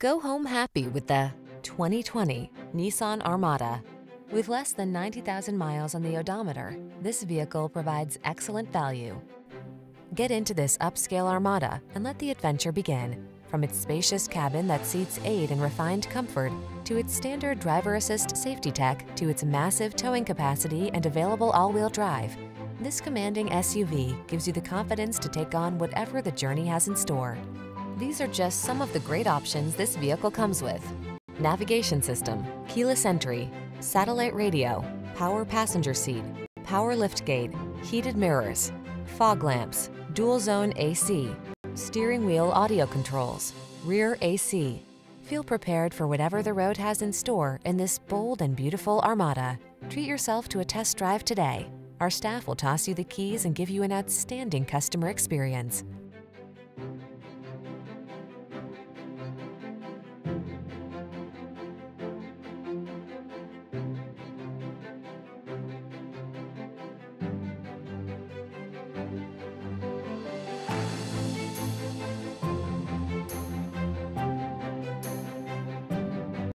Go home happy with the 2020 Nissan Armada. With less than 90,000 miles on the odometer, this vehicle provides excellent value. Get into this upscale Armada and let the adventure begin. From its spacious cabin that seats eight in refined comfort, to its standard driver assist safety tech, to its massive towing capacity and available all-wheel drive, this commanding SUV gives you the confidence to take on whatever the journey has in store. These are just some of the great options this vehicle comes with. Navigation system, keyless entry, satellite radio, power passenger seat, power liftgate, heated mirrors, fog lamps, dual zone AC, steering wheel audio controls, rear AC. Feel prepared for whatever the road has in store in this bold and beautiful Armada. Treat yourself to a test drive today. Our staff will toss you the keys and give you an outstanding customer experience.